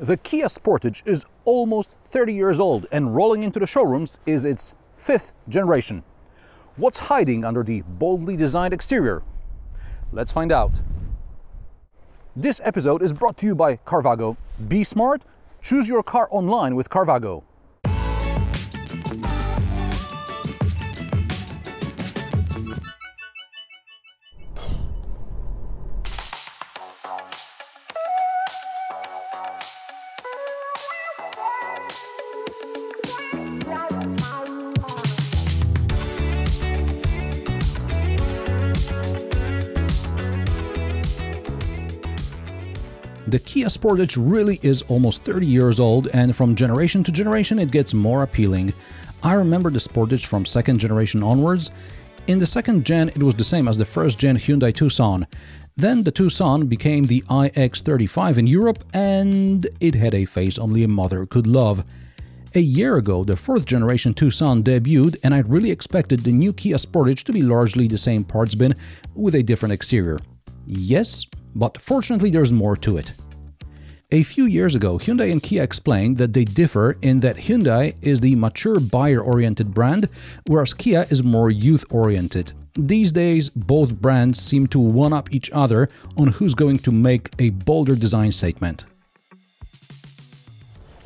The Kia Sportage is almost 30 years old and rolling into the showrooms is its fifth generation. What's hiding under the boldly designed exterior? Let's find out. This episode is brought to you by Carvago. Be smart, choose your car online with Carvago. The Kia Sportage really is almost 30 years old and from generation to generation it gets more appealing. I remember the Sportage from second generation onwards. In the second gen it was the same as the first gen Hyundai Tucson. Then the Tucson became the iX35 in Europe and it had a face only a mother could love. A year ago, the fourth generation Tucson debuted, and I really expected the new Kia Sportage to be largely the same parts bin with a different exterior. Yes, but fortunately there's more to it. A few years ago, Hyundai and Kia explained that they differ in that Hyundai is the mature buyer-oriented brand, whereas Kia is more youth-oriented. These days, both brands seem to one-up each other on who's going to make a bolder design statement.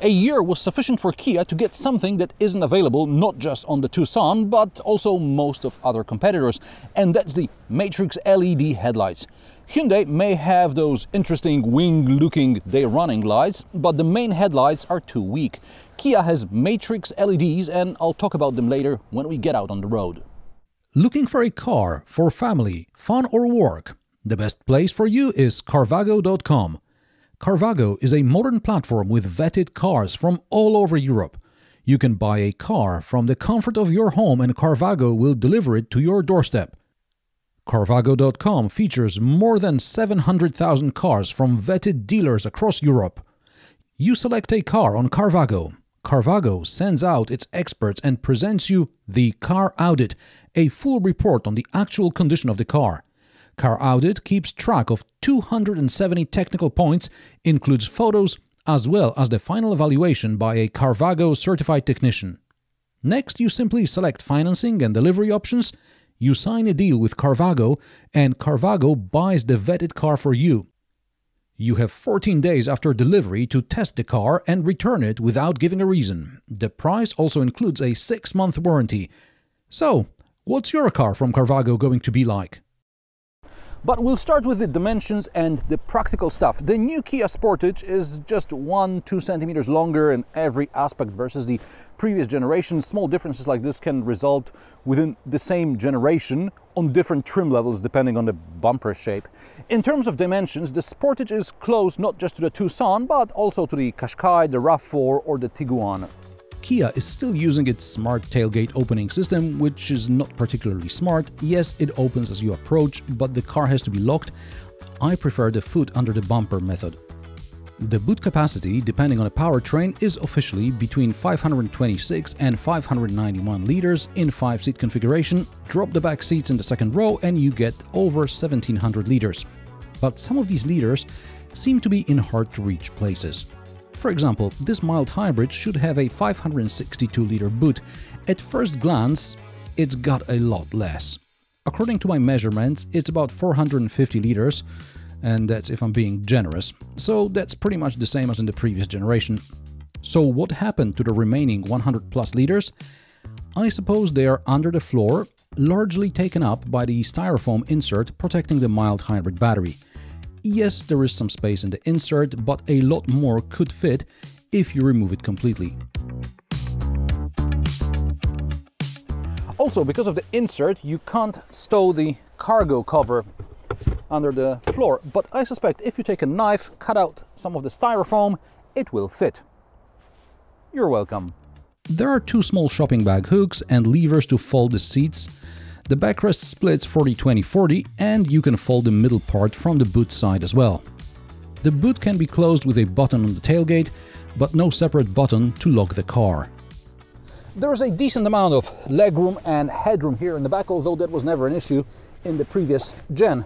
A year was sufficient for Kia to get something that isn't available not just on the Tucson, but also most of other competitors, and that's the Matrix LED headlights. Hyundai may have those interesting wing-looking day-running lights, but the main headlights are too weak. Kia has Matrix LEDs and I'll talk about them later when we get out on the road. Looking for a car for family, fun or work? The best place for you is Carvago.com. Carvago is a modern platform with vetted cars from all over Europe. You can buy a car from the comfort of your home and Carvago will deliver it to your doorstep. Carvago.com features more than 700,000 cars from vetted dealers across Europe. You select a car on Carvago. Carvago sends out its experts and presents you the Car Audit, a full report on the actual condition of the car. Car Audit keeps track of 270 technical points, includes photos, as well as the final evaluation by a Carvago certified technician. Next, you simply select financing and delivery options, you sign a deal with Carvago, and Carvago buys the vetted car for you. You have 14 days after delivery to test the car and return it without giving a reason. The price also includes a 6 month warranty. So, what's your car from Carvago going to be like? But we'll start with the dimensions and the practical stuff. The new Kia Sportage is just one, two centimeters longer in every aspect versus the previous generation. Small differences like this can result within the same generation on different trim levels depending on the bumper shape. In terms of dimensions, the Sportage is close not just to the Tucson, but also to the Qashqai, the RAV4 or the Tiguan. Kia is still using its smart tailgate opening system, which is not particularly smart. Yes, it opens as you approach, but the car has to be locked. I prefer the foot under the bumper method. The boot capacity, depending on the powertrain, is officially between 526 and 591 liters in 5-seat configuration. Drop the back seats in the second row and you get over 1700 liters. But some of these liters seem to be in hard-to-reach places. For example, this mild hybrid should have a 562-liter boot. At first glance, it's got a lot less. According to my measurements, it's about 450 liters, and that's if I'm being generous. So that's pretty much the same as in the previous generation. So what happened to the remaining 100 plus liters? I suppose they are under the floor, largely taken up by the styrofoam insert protecting the mild hybrid battery. Yes, there is some space in the insert, but a lot more could fit if you remove it completely. Also, because of the insert, you can't stow the cargo cover under the floor, but I suspect if you take a knife, cut out some of the styrofoam, it will fit. You're welcome. There are two small shopping bag hooks and levers to fold the seats, the backrest splits 40-20-40 and you can fold the middle part from the boot side as well. The boot can be closed with a button on the tailgate, but no separate button to lock the car. There is a decent amount of legroom and headroom here in the back, although that was never an issue in the previous gen.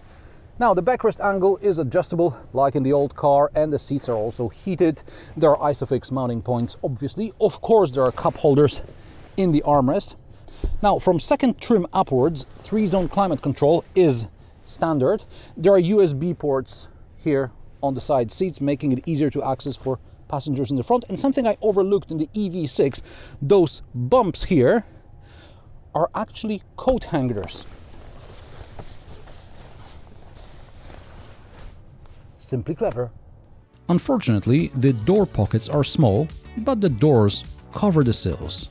Now the backrest angle is adjustable like in the old car and the seats are also heated. There are ISOFIX mounting points obviously. Of course there are cup holders in the armrest. Now from second trim upwards, three zone climate control is standard. There are USB ports here on the side seats making it easier to access for passengers in the front. And something I overlooked in the EV6, those bumps here are actually coat hangers. Simply clever. Unfortunately, the door pockets are small, but the doors cover the sills.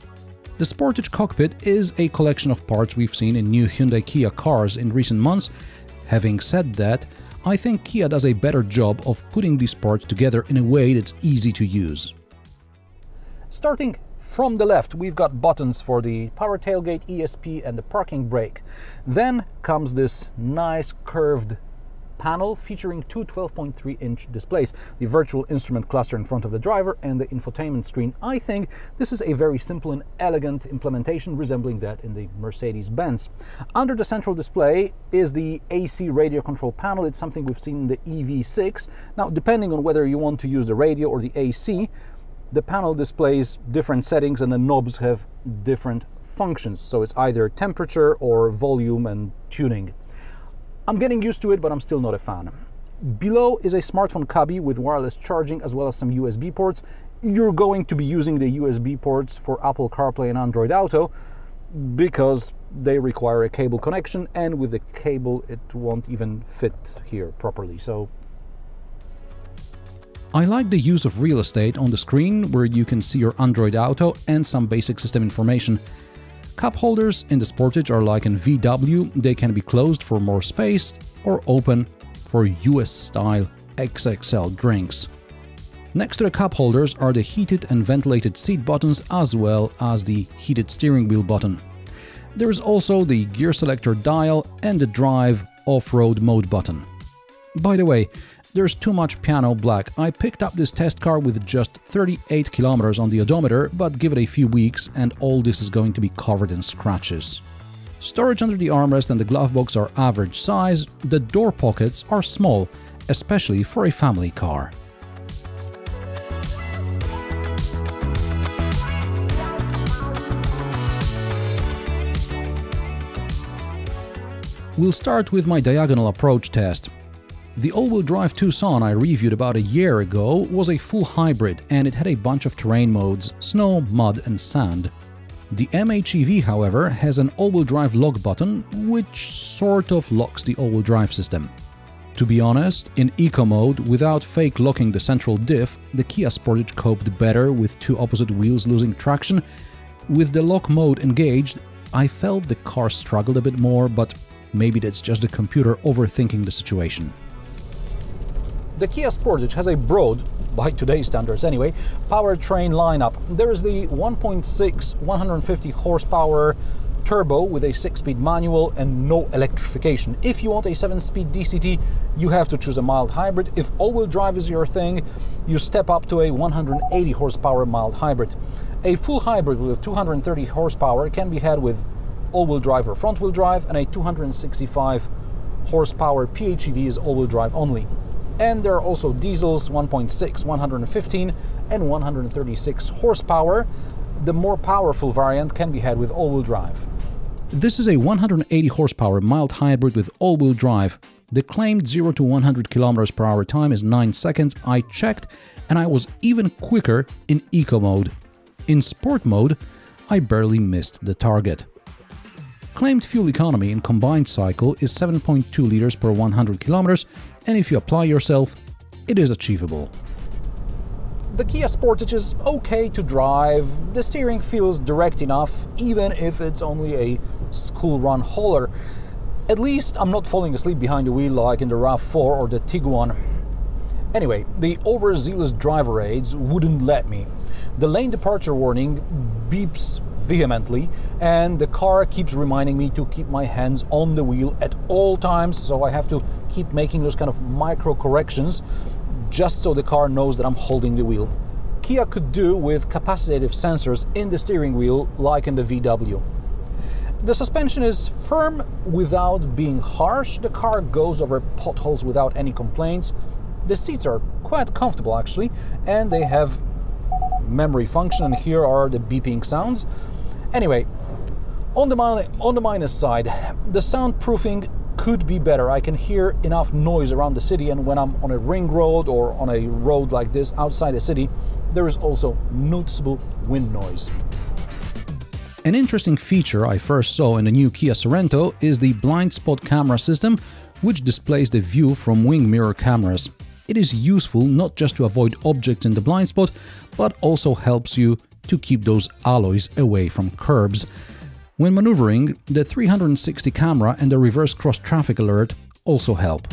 The Sportage cockpit is a collection of parts we've seen in new Hyundai Kia cars in recent months. Having said that, I think Kia does a better job of putting these parts together in a way that's easy to use. Starting from the left, we've got buttons for the power tailgate, ESP and the parking brake. Then comes this nice curved panel featuring two 12.3 inch displays, the virtual instrument cluster in front of the driver and the infotainment screen. I think this is a very simple and elegant implementation resembling that in the Mercedes-Benz. Under the central display is the AC radio control panel. It's something we've seen in the EV6. Now, depending on whether you want to use the radio or the AC, the panel displays different settings and the knobs have different functions. So it's either temperature or volume and tuning. I'm getting used to it, but I'm still not a fan. Below is a smartphone cubby with wireless charging as well as some USB ports. You're going to be using the USB ports for Apple CarPlay and Android Auto because they require a cable connection and with the cable it won't even fit here properly. So I like the use of real estate on the screen where you can see your Android Auto and some basic system information. Cup holders in the Sportage are like in VW, they can be closed for more space or open for US-style XXL drinks. Next to the cup holders are the heated and ventilated seat buttons as well as the heated steering wheel button. There is also the gear selector dial and the drive off-road mode button. By the way, there's too much piano black. I picked up this test car with just 38 kilometers on the odometer, but give it a few weeks and all this is going to be covered in scratches. Storage under the armrest and the glove box are average size, the door pockets are small, especially for a family car. We'll start with my diagonal approach test. The all-wheel drive Tucson I reviewed about a year ago was a full hybrid and it had a bunch of terrain modes, snow, mud and sand. The MHEV, however, has an all-wheel drive lock button, which sort of locks the all-wheel drive system. To be honest, in eco mode, without fake locking the central diff, the Kia Sportage coped better with two opposite wheels losing traction. With the lock mode engaged, I felt the car struggled a bit more, but maybe that's just the computer overthinking the situation. The Kia Sportage has a broad, by today's standards anyway, powertrain lineup. There is the 1.6 150 horsepower turbo with a 6-speed manual and no electrification. If you want a 7-speed DCT, you have to choose a mild hybrid. If all-wheel drive is your thing, you step up to a 180 horsepower mild hybrid. A full hybrid with 230 horsepower can be had with all-wheel drive or front-wheel drive, and a 265 horsepower PHEV is all-wheel drive only and there are also diesels 1.6, 115 and 136 horsepower. The more powerful variant can be had with all-wheel drive. This is a 180 horsepower mild hybrid with all-wheel drive. The claimed 0 to 100 km per hour time is 9 seconds. I checked and I was even quicker in eco mode. In sport mode, I barely missed the target. Claimed fuel economy in combined cycle is 7.2 liters per 100 kilometers and if you apply yourself, it is achievable. The Kia Sportage is okay to drive, the steering feels direct enough, even if it's only a school run hauler. At least I'm not falling asleep behind the wheel like in the RAV4 or the Tiguan. Anyway, the overzealous driver aids wouldn't let me. The lane departure warning beeps vehemently, and the car keeps reminding me to keep my hands on the wheel at all times, so I have to keep making those kind of micro corrections just so the car knows that I'm holding the wheel. Kia could do with capacitive sensors in the steering wheel like in the VW. The suspension is firm without being harsh. The car goes over potholes without any complaints. The seats are quite comfortable actually, and they have memory function, and here are the beeping sounds. Anyway, on the, on the minus side, the soundproofing could be better. I can hear enough noise around the city, and when I'm on a ring road or on a road like this outside the city, there is also noticeable wind noise. An interesting feature I first saw in the new Kia Sorento is the blind spot camera system, which displays the view from wing mirror cameras. It is useful not just to avoid objects in the blind spot, but also helps you to keep those alloys away from curbs. When maneuvering, the 360 camera and the reverse cross traffic alert also help.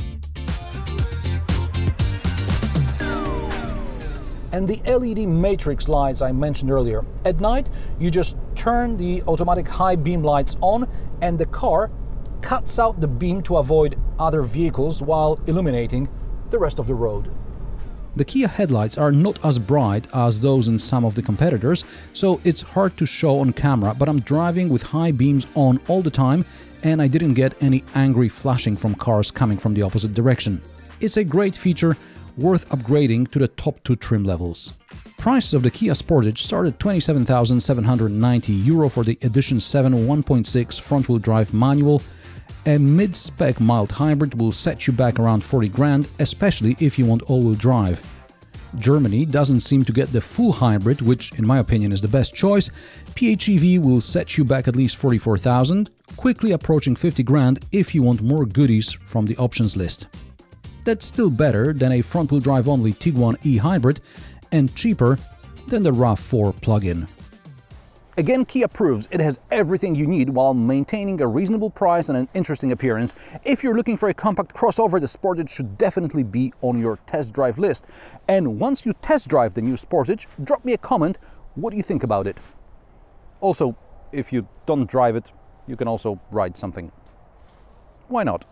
and the LED matrix lights I mentioned earlier. At night, you just turn the automatic high beam lights on and the car cuts out the beam to avoid other vehicles while illuminating the rest of the road. The Kia headlights are not as bright as those in some of the competitors, so it's hard to show on camera, but I'm driving with high beams on all the time and I didn't get any angry flashing from cars coming from the opposite direction. It's a great feature worth upgrading to the top two trim levels. Prices of the Kia Sportage start at 27,790 euro for the Edition 7 1.6 front-wheel drive manual. A mid-spec mild hybrid will set you back around 40 grand, especially if you want all-wheel drive. Germany doesn't seem to get the full hybrid, which in my opinion is the best choice. PHEV will set you back at least 44,000, quickly approaching 50 grand if you want more goodies from the options list. That's still better than a front-wheel drive only Tiguan e-hybrid and cheaper than the RAV4 plug-in. Again, Kia proves it has everything you need while maintaining a reasonable price and an interesting appearance. If you're looking for a compact crossover, the Sportage should definitely be on your test drive list. And once you test drive the new Sportage, drop me a comment what do you think about it. Also, if you don't drive it, you can also ride something. Why not?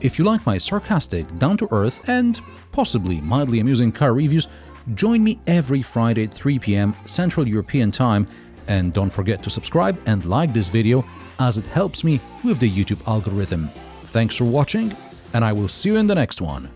If you like my sarcastic, down-to-earth and possibly mildly amusing car reviews, join me every Friday at 3 pm Central European Time and don't forget to subscribe and like this video as it helps me with the YouTube algorithm. Thanks for watching and I will see you in the next one.